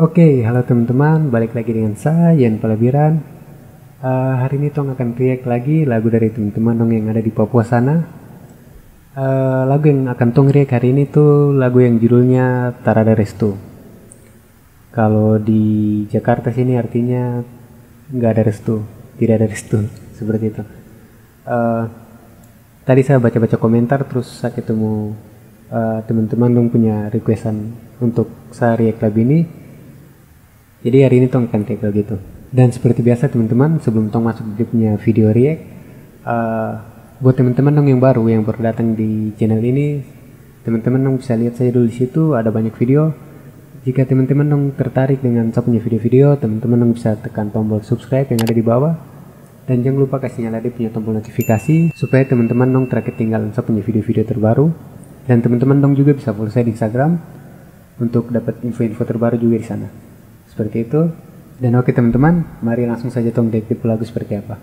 Oke, halo teman-teman, balik lagi dengan saya Yan Palabiran. Uh, hari ini Tong akan react lagi lagu dari teman-teman dong yang ada di Papua sana. Uh, lagu yang akan Tong react hari ini tuh lagu yang judulnya Tarada Restu. Kalau di Jakarta sini artinya nggak ada restu, tidak ada restu, seperti itu. Uh, tadi saya baca-baca komentar terus saya ketemu uh, teman-teman dong punya requestan untuk saya react lagu ini jadi hari ini tong akan tackle gitu dan seperti biasa teman-teman sebelum tong masuk di punya video react uh, buat teman-teman dong yang baru yang baru datang di channel ini teman-teman dong bisa lihat saya dulu di situ ada banyak video. Jika teman-teman dong tertarik dengan saya punya video-video teman-teman dong bisa tekan tombol subscribe yang ada di bawah. Dan jangan lupa kasih nyala di punya tombol notifikasi supaya teman-teman dong terketinggalan saya punya video-video terbaru. Dan teman-teman dong juga bisa follow saya di Instagram untuk dapat info-info terbaru juga di sana seperti itu dan oke teman-teman mari langsung saja tong detik lagu seperti apa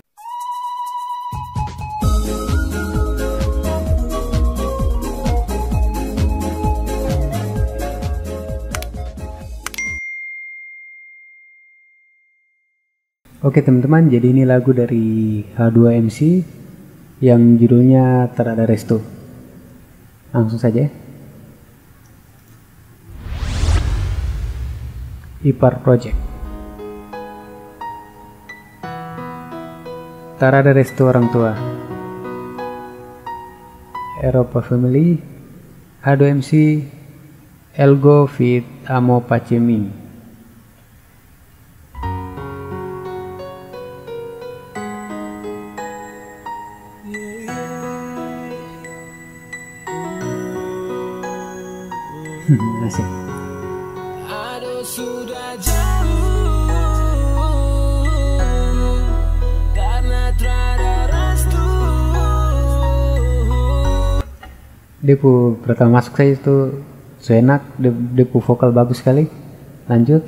Oke teman-teman, jadi ini lagu dari H2MC yang judulnya Terada Resto. Langsung saja. Ipar Project. Tarada Resto Orang Tua. Eropa Family. H2MC Elgo Fit Amo Pacemin Asik Depu pertama masuk saya itu enak Depu vokal bagus sekali lanjut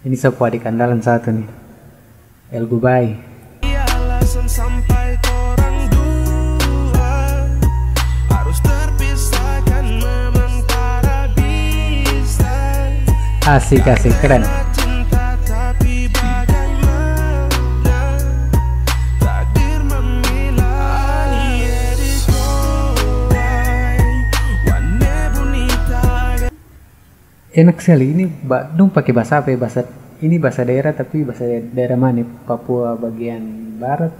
Ini sebuah adik andalan satu nih. El Gubai. Asik asik keren. enak sekali. Ini dong pakai bahasa apa ya? Bahasa ini bahasa daerah tapi bahasa daerah mana? Papua bagian barat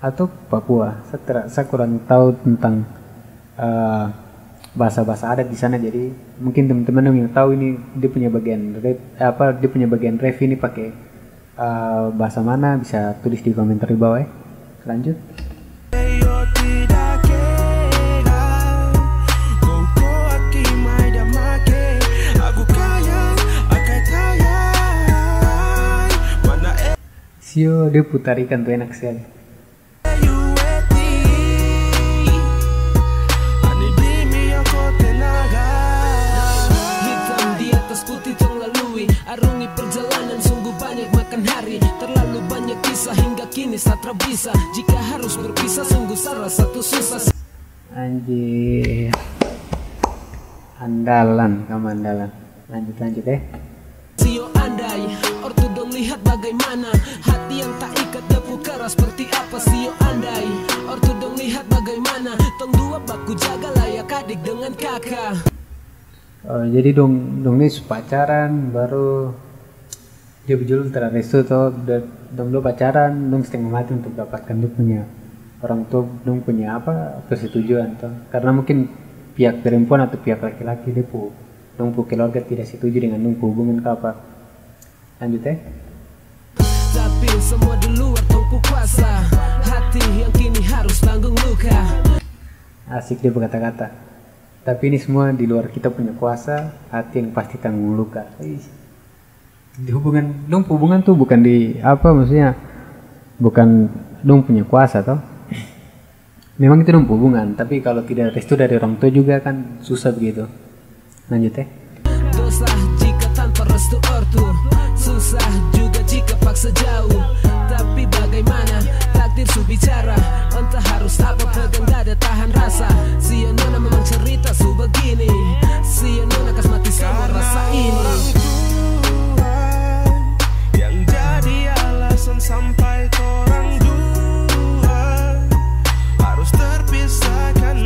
atau Papua? Saya kurang tahu tentang uh, bahasa-bahasa adat di sana. Jadi mungkin teman-teman yang tahu ini dia punya bagian ref, apa dia punya bagian ref ini pakai uh, bahasa mana bisa tulis di komentar di bawah ya. Lanjut. Sio dia putar ikan tuh enak sekali. Bisa Jika harus berpisah sungguh salah satu susah. Anjir. Andalan kamu andalan. Lanjut lanjut eh. Sio andai Ortu dong lihat bagaimana. Hati yang tak ikat depu keras seperti apa? Sio andai Ortu dong lihat bagaimana. Tong dua baku jaga layak adik dengan kakak. Oh, Jadi dong dong ini pacaran baru dia berjuluk terrestu tuh dong lo pacaran dong setengah mati untuk dapatkan dia punya orang tua dong punya apa persetujuan tuh karena mungkin pihak perempuan atau pihak laki-laki dia pu Nunggu keluarga tidak setuju dengan nunggu hubungan ke apa. Lanjut ya tapi semua di luar tunggu kuasa. Hati yang kini harus tanggung luka. Asik dia berkata-kata. Tapi ini semua di luar kita punya kuasa hati yang pasti tanggung luka. Di hubungan dong hubungan tuh bukan di apa maksudnya bukan dong punya kuasa toh. Memang itu dong hubungan tapi kalau tidak restu dari orang tua juga kan susah begitu. Lanjut ya. Dosa jika susah juga jika paksa jauh. Tapi bagaimana takdir su bicara Entah harus apa pegang dada tahan rasa. Si nona memang cerita su begini. Si nona kas mati semua rasa ini sampai orang dua Harus terpisahkan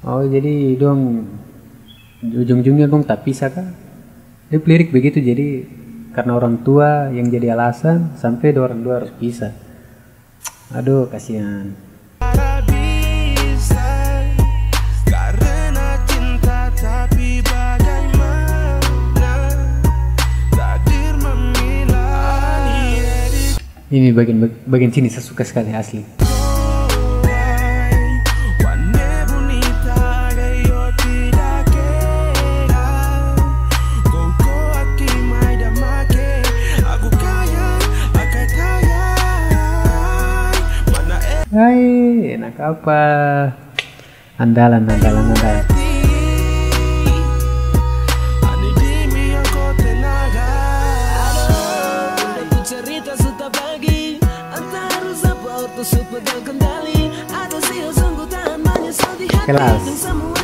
Oh jadi dong ujung-ujungnya dong tak pisah kah? Dia lirik begitu jadi karena orang tua yang jadi alasan sampai dua orang dua harus pisah. Aduh kasihan. Ini bagian bagian sini saya suka sekali asli. Hai enak apa? Andalan andalan andalan. Kelas.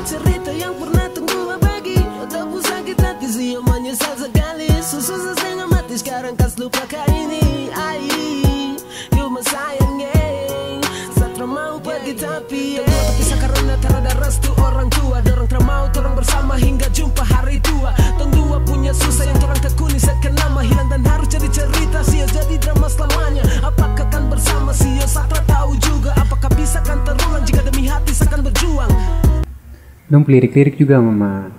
Dong lirik-lirik juga mama.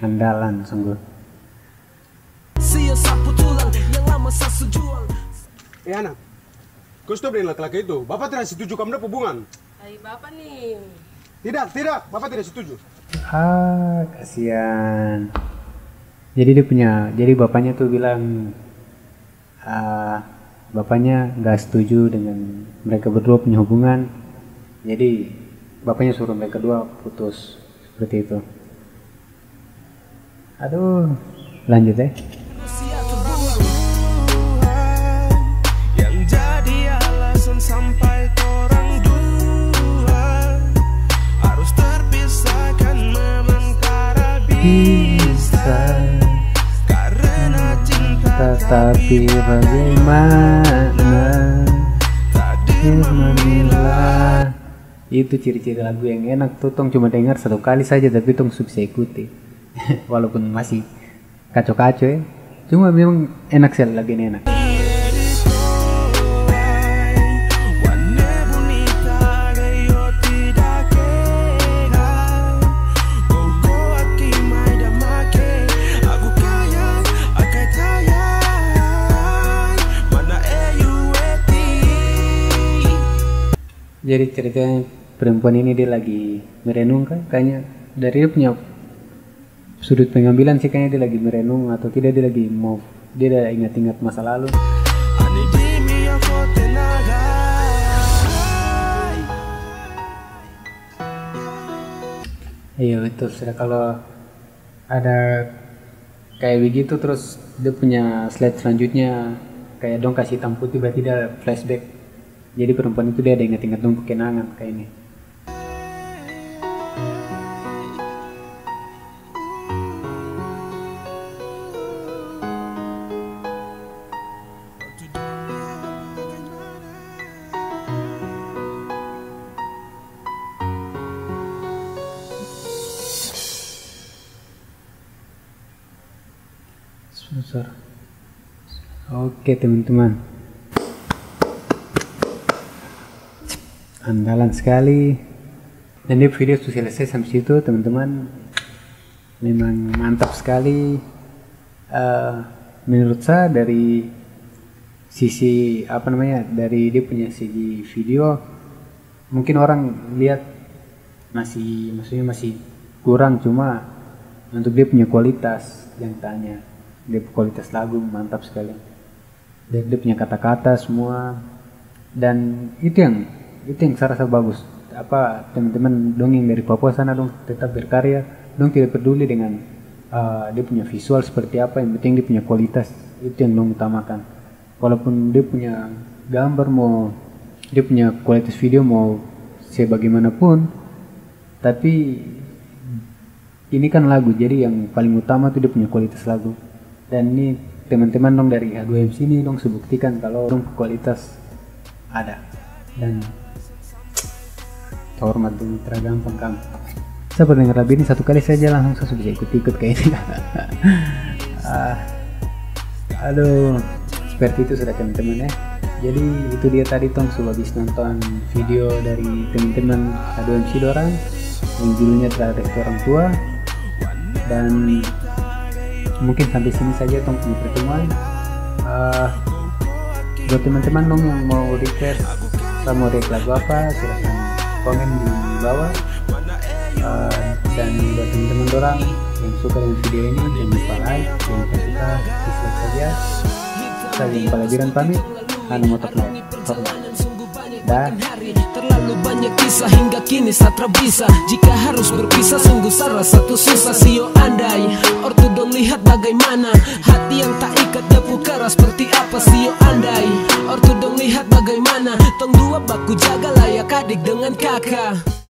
Andalan sungguh. Sia sapu tulang yang lama sasu juang Eh anak, kau stop dengan laki-laki itu. Bapak tidak setuju kamu ada hubungan. Hai bapak nih. Tidak, tidak. Bapak tidak setuju. Ah kasihan. Jadi dia punya, jadi bapaknya tuh bilang, ah, bapaknya nggak setuju dengan mereka berdua punya hubungan. Jadi bapaknya suruh mereka dua putus seperti itu. Aduh, lanjut ya. Sia terbuang Yang jadi alasan sampai orang dua Harus terpisahkan membentara Bisa, Karena cinta tetapi bagaimana? takdir Bismillah. Itu ciri-ciri lagu yang enak tuh tong cuma dengar satu kali saja tapi tong bisa ikuti. Walaupun masih kacau-kacau ya. Cuma memang enak sih lagu ini enak. Jadi ceritanya perempuan ini dia lagi merenung kan kayaknya dari dia punya sudut pengambilan sih kayaknya dia lagi merenung atau tidak dia lagi mau dia udah ingat-ingat masa lalu. Iya betul. Sudah kalau ada kayak begitu terus dia punya slide selanjutnya kayak dong kasih hitam putih berarti dia flashback. Jadi perempuan itu dia ada ingat-ingat dong kenangan kayak ini. Oke teman-teman. Andalan sekali. Dan ini video sudah selesai sampai situ teman-teman. Memang mantap sekali. Eh, menurut saya dari sisi apa namanya dari dia punya segi video mungkin orang lihat masih maksudnya masih kurang cuma untuk dia punya kualitas yang tanya dia kualitas lagu mantap sekali dan dia punya kata-kata semua dan itu yang itu yang saya rasa bagus. Apa teman-teman dong yang dari Papua sana dong tetap berkarya. Dong tidak peduli dengan eh, dia punya visual seperti apa yang penting dia punya kualitas. Itu yang dong utamakan. Walaupun dia punya gambar mau dia punya kualitas video mau sebagaimanapun tapi ini kan lagu jadi yang paling utama tuh dia punya kualitas lagu. Dan ini teman-teman dong dari H2MC ini dong sebuktikan kalau dong kualitas ada. Dan hormat dulu teragampang kamu. Saya pernah dengar lagu ini satu kali saja langsung saya sudah ikut-ikut kayaknya. Ah, aduh seperti itu sudah teman-teman ya. Jadi itu dia tadi tong. Sudah habis nonton video dari teman-teman H2MC Dorang yang judulnya terhadap orang tua. Dan mungkin sampai sini saja tong punya pertemuan. Ah, buat teman-teman dong yang mau request saya mau request lagu apa silahkan komen di bawah. Uh, dan buat teman-teman orang yang suka dengan video ini jangan lupa like jangan lupa suka dislike saja. Saya yang pelajaran pamit. Anu motor dah banyak kisah hingga kini satra bisa Jika harus berpisah sungguh salah satu susah. Sio andai Ortu dong lihat bagaimana. Hati yang tak ikat dia pukara seperti apa Sio andai. Ortu dong lihat bagaimana. Tong dua baku jaga layak adik dengan kakak